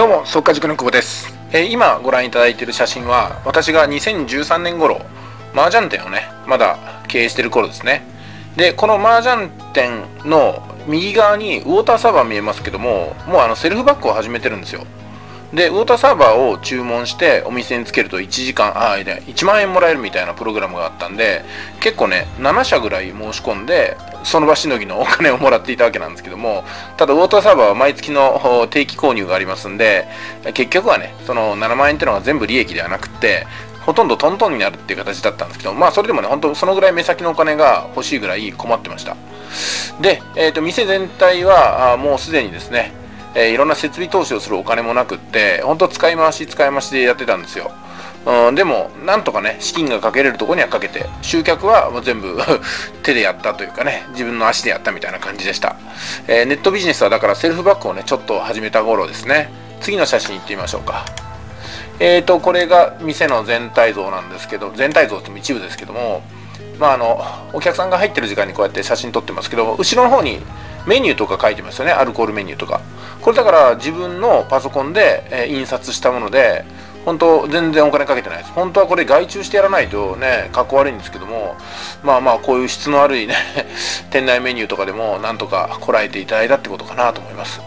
どうも速化塾の久保です、えー今ご覧いただいている写真は私が2013年頃麻雀店をねまだ経営してる頃ですね。でこの麻雀店の右側にウォーターサーバー見えますけどももうあのセルフバックを始めてるんですよ。でウォーターサーバーを注文してお店につけると1時間あいや1万円もらえるみたいなプログラムがあったんで結構ね7社ぐらい申し込んでその場しのぎのお金をもらっていたわけなんですけどもただウォーターサーバーは毎月の定期購入がありますんで結局はねその7万円っていうのが全部利益ではなくってほとんどトントンになるっていう形だったんですけどまあそれでもね本当そのぐらい目先のお金が欲しいぐらい困ってました。で、えー、と店全体はもうすでにですねえーいろんな設備投資をするお金もなくって本当使い回し使い回しでやってたんですよ、うん、でもなんとかね資金がかけれるとこにはかけて集客はもう全部 手でやったというかね自分の足でやったみたいな感じでした、えーネットビジネスはだからセルフバッグをねちょっと始めた頃ですね。次の写真行ってみましょうか。えーとこれが店の全体像なんですけど全体像っても一部ですけどもまああのお客さんが入ってる時間にこうやって写真撮ってますけど後ろの方にメニューとか書いてますよね。アルコールメニューとか。これだから自分のパソコンで、え印刷したもので本当全然お金かけてないです。本当はこれ外注してやらないとねかっこ悪いんですけどもまあまあこういう質の悪いね 店内メニューとかでもなんとかこらえていただいたってことかなと思います。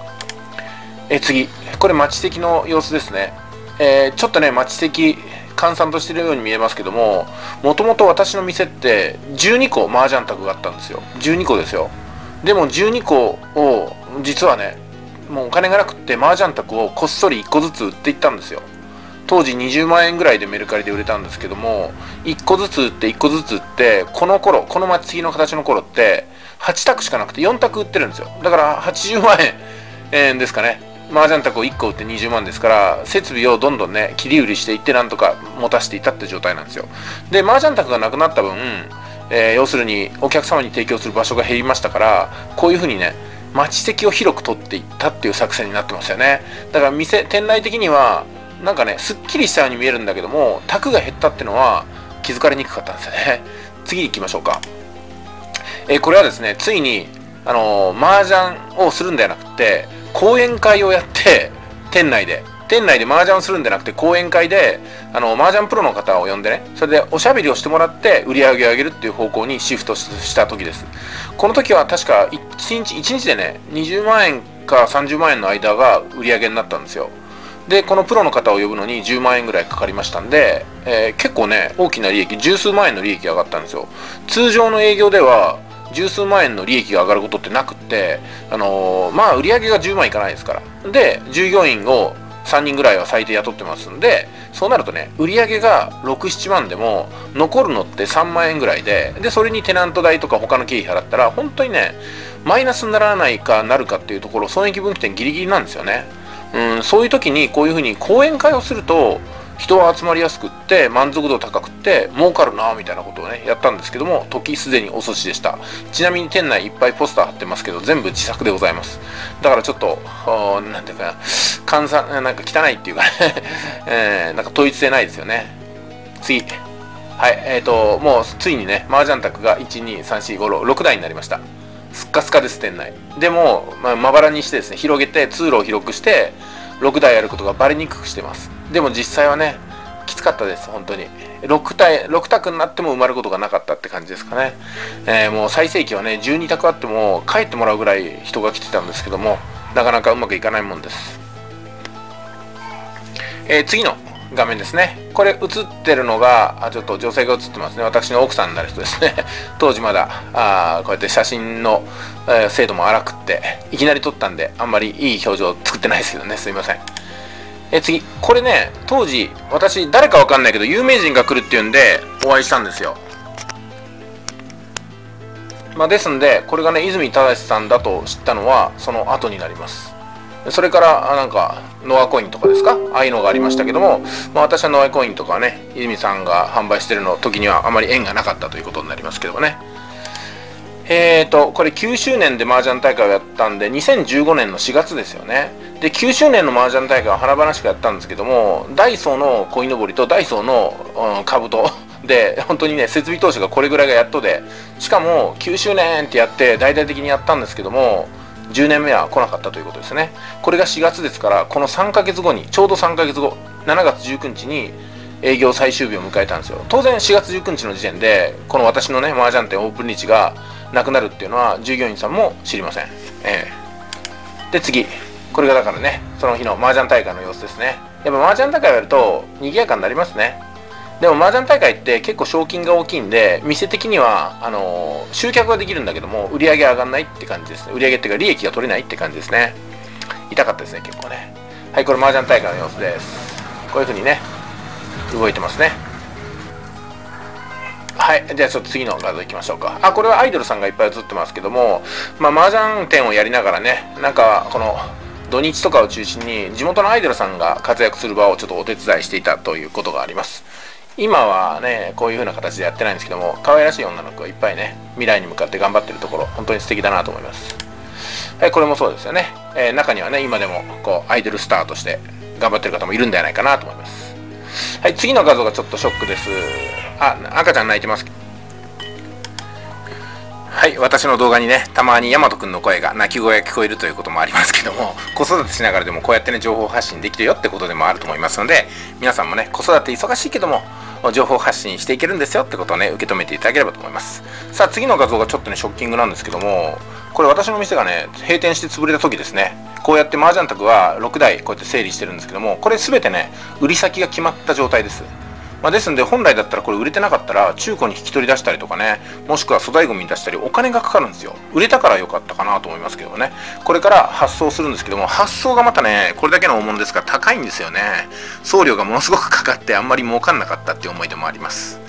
え次。これ待ち席の様子ですね。えーちょっとね待ち席閑散としてるように見えますけどももともと私の店って12個麻雀卓があったんですよ。12個ですよ。でも12個を実はねもうお金がなくって麻雀卓をこっそり1個ずつ売っていったんですよ。当時20万円ぐらいでメルカリで売れたんですけども1個ずつ売って1個ずつ売ってこの頃この待ち次の形の頃って8択しかなくて4択売ってるんですよ。だから80万円ですかね。麻雀卓を1個売って20万ですから設備をどんどんね切り売りしていってなんとか持たせていたって状態なんですよ。で麻雀卓がなくなった分、えー要するにお客様に提供する場所が減りましたからこういうふうにね待ち席を広く取っていったっていう作戦になってますよね。だから店店内的にはなんかねすっきりしたように見えるんだけども卓が減ったってのは気づかれにくかったんですよね。次行きましょうか。えーこれはですねついにあのー麻雀をするんではなくて講演会をやって店内で店内で麻雀をするんではなくて講演会であの麻雀プロの方を呼んでねそれでおしゃべりをしてもらって売り上げを上げるっていう方向にシフトしした時です。この時は確か1日 ,1 日でね20万円か30万円の間が売り上げになったんですよ。でこのプロの方を呼ぶのに10万円ぐらいかかりましたんで、えー結構ね大きな利益十数万円の利益が上がったんですよ。通常の営業では十数万円の利益が上がることってなくって、あのーまあ売り上げが10万いかないですから。で従業員を3人ぐらいは最低雇ってますんでそうなるとね売り上げが67万でも残るのって3万円ぐらいででそれにテナント代とか他の経費払ったら本当にねマイナスにならないかなるかっていうところ損益分岐点ギリギリなんですよね。うん、そういう時にこういうふうに講演会をすると人は集まりやすくって満足度高くって儲かるなみたいなことをねやったんですけども時すでに遅しでした。ちなみに店内いっぱいポスター貼ってますけど全部自作でございます。だからちょっとあーなんていうかな換算なんか汚いっていうかね、えーなんか統一性ないですよね。次。はいえー、ともうついにね麻雀卓が123456台になりました。スッカスカです店内。でも、まあ、まばらにしてですね広げて通路を広くして6台やることがバレにくくしてます。でも実際はねきつかったです本当に。6体6択になっても埋まることがなかったって感じですかね、えーもう最盛期はね12択あっても帰ってもらうぐらい人が来てたんですけどもなかなかうまくいかないもんです。えー次の画面ですね。これ映ってるのがあちょっと女性が映ってますね。私の奥さんになる人ですね。当時まだあこうやって写真の、えー精度も荒くっていきなり撮ったんであんまりいい表情作ってないですけどね。すいません。え次。これね当時私誰かわかんないけど有名人が来るっていうんでお会いしたんですよ。まあ、ですんでこれがね泉忠さんだと知ったのはその後になります。それからあなんかノアコインとかですか？ああいうのがありましたけども、まあ、私はノアコインとかね泉さんが販売してるの時にはあまり縁がなかったということになりますけどもね。えーとこれ9周年で麻雀大会をやったんで2015年の4月ですよね。で9周年の麻雀大会は華々しくやったんですけどもダイソーの鯉のぼりとダイソーの、うん、兜 で本当にね設備投資がこれぐらいがやっとでしかも9周年ってやって大々的にやったんですけども10年目は来なかったということですね。これが4月ですからこの3ヶ月後にちょうど3ヶ月後7月19日に営業最終日を迎えたんですよ。当然4月19日の時点でこの私のね麻雀店オープンリーチがなくなるっていうのは従業員さんも知りません。ええ。で次。これがだからねその日の麻雀大会の様子ですね。やっぱ麻雀大会をやると賑やかになりますね。でも麻雀大会って結構賞金が大きいんで店的にはあのー、集客はできるんだけども売り上げ上がんないって感じですね。売り上げっていうか利益が取れないって感じですね。痛かったですね結構ね。はいこれ麻雀大会の様子です。こういう風にね動いてますね。はいじゃあちょっと次の画像いきましょうか。あこれはアイドルさんがいっぱい映ってますけどもまあ麻雀店をやりながらねなんかこの土日とかを中心に地元のアイドルさんが活躍する場をちょっとお手伝いしていたということがあります。今はねこういう風な形でやってないんですけども可愛らしい女の子がいっぱいね未来に向かって頑張ってるところ本当に素敵だなと思います。はいこれもそうですよね、えー、中にはね今でもこうアイドルスターとして頑張ってる方もいるんではないかなと思います。はい次の画像がちょっとショックです。あ赤ちゃん泣いてますはい、私の動画にね、たまに大和くんの声が泣き声が聞こえるということもありますけども、子育てしながらでもこうやってね、情報発信できるよってことでもあると思いますので、皆さんもね、子育て忙しいけども、情報発信していけるんですよってことをね、受け止めていただければと思います。さあ、次の画像がちょっとね、ショッキングなんですけども、これ私の店がね、閉店して潰れた時ですね。こうやって麻雀卓は6台こうやって整理してるんですけども、これ全てね、売り先が決まった状態です。まあ、ですんで本来だったらこれ売れてなかったら中古に引き取り出したりとかねもしくは粗大ゴミに出したりお金がかかるんですよ。売れたから良かったかなと思いますけどね。これから発送するんですけども発送がまたねこれだけの大物ですから高いんですよね。送料がものすごくかかってあんまり儲かんなかったっていう思い出もあります。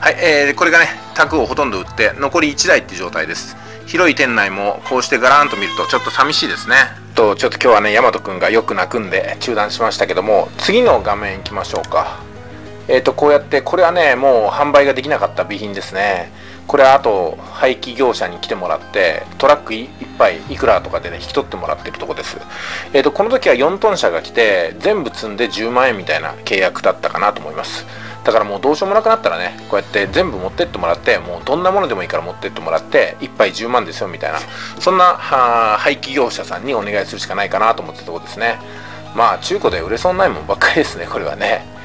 はい、えー、これがね卓をほとんど売って残り1台っていう状態です。広い店内もこうしてガラーンと見るとちょっと寂しいですね。とちょっと今日はね大和くんがよく泣くんで中断しましたけども次の画面いきましょうか。えー、とこうやってこれはねもう販売ができなかった備品ですね。これはあと廃棄業者に来てもらってトラックいっぱいくらとかでね引き取ってもらってるとこです、えー、とこの時は4トン車が来て全部積んで10万円みたいな契約だったかなと思います。だからもうどうしようもなくなったらねこうやって全部持ってってもらってもうどんなものでもいいから持ってってもらって1杯10万ですよみたいな。そんな廃棄業者さんにお願いするしかないかなと思ってたとこですね。まあ中古で売れそうないもんばっかりですねこれはね。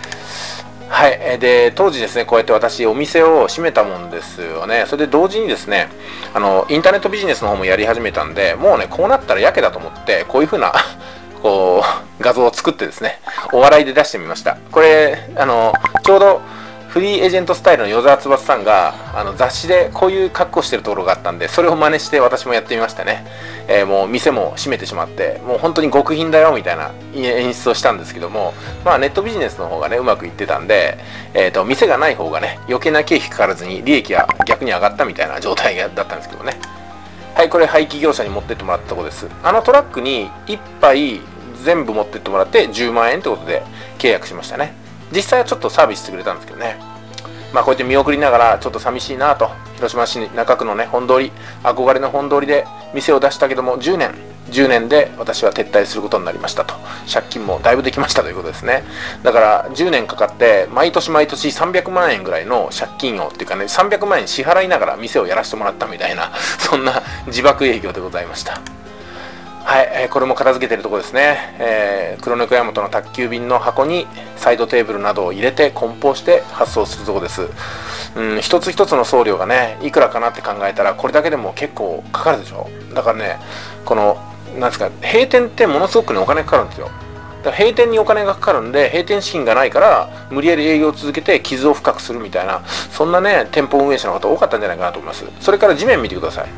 はい、で当時ですねこうやって私お店を閉めたもんですよね。それで同時にですねあのインターネットビジネスの方もやり始めたんでもうねこうなったらやけだと思ってこういう風な こう画像を作ってですねお笑いで出してみました。これあのちょうどフリーエージェントスタイルの与沢翼さんがあの雑誌でこういう格好してるところがあったんでそれを真似して私もやってみましたね、えー、もう店も閉めてしまってもう本当に極貧だよみたいな演出をしたんですけどもまあネットビジネスの方がねうまくいってたんで、えーと、店がない方がね余計な経費かからずに利益が逆に上がったみたいな状態だったんですけどね。はいこれ廃棄業者に持ってってもらったとこです。あのトラックに1杯全部持ってってもらって10万円ってことで契約しましたね。実際はちょっとサービスしてくれたんですけどね。まあこうやって見送りながらちょっと寂しいなと。広島市中区のね本通り憧れの本通りで店を出したけども10年。10年で私は撤退することになりましたと。借金もだいぶできましたということですね。だから10年かかって毎年毎年300万円ぐらいの借金をっていうかね300万円支払いながら店をやらせてもらったみたいなそんな自爆営業でございました。はい、え、これも片付けてるとこですね、えー、黒猫大和の宅急便の箱にサイドテーブルなどを入れて梱包して発送するとこです。うん一つ一つの送料がねいくらかなって考えたらこれだけでも結構かかるでしょ。だからねこのなんですか閉店ってものすごくねお金かかるんですよ。だから閉店にお金がかかるんで閉店資金がないから無理やり営業を続けて傷を深くするみたいなそんなね店舗運営者の方多かったんじゃないかなと思います。それから地面見てください。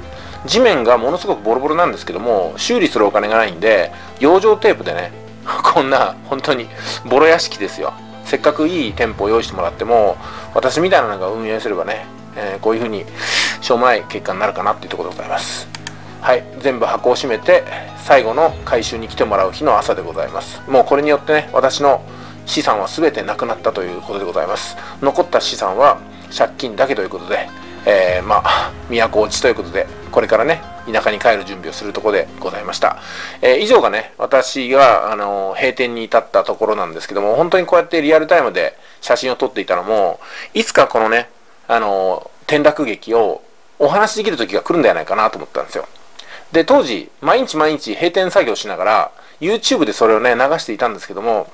地面がものすごくボロボロなんですけども修理するお金がないんで養生テープでね こんな本当にボロ屋敷ですよ。せっかくいい店舗を用意してもらっても私みたいなのが運営すればね、えー、こういうふうにしょうもない結果になるかなっていうところでございます。はい全部箱を閉めて最後の回収に来てもらう日の朝でございます。もうこれによってね私の資産は全てなくなったということでございます。残った資産は借金だけということでえー、まあ都落ちということでこれからね田舎に帰る準備をするところでございました、えー、以上がね私が、あの閉店に至ったところなんですけども本当にこうやってリアルタイムで写真を撮っていたのもいつかこのね、あの転落劇をお話しできる時が来るんじゃないかなと思ったんですよ。で、当時、毎日毎日閉店作業しながら、YouTube でそれをね、流していたんですけども、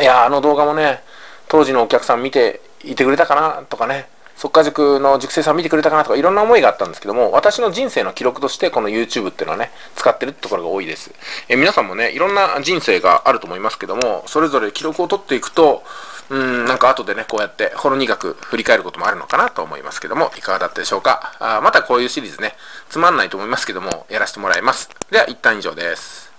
いやあの動画もね、当時のお客さん見ていてくれたかなとかね、速果塾の塾生さん見てくれたかなとかいろんな思いがあったんですけども、私の人生の記録としてこの YouTube っていうのはね、使ってるってところが多いです。え皆さんもね、いろんな人生があると思いますけども、それぞれ記録を取っていくと、うん、なんか後でね、こうやってほろ苦く振り返ることもあるのかなと思いますけども、いかがだったでしょうか？あまたこういうシリーズね、つまんないと思いますけども、やらせてもらいます。では、一旦以上です。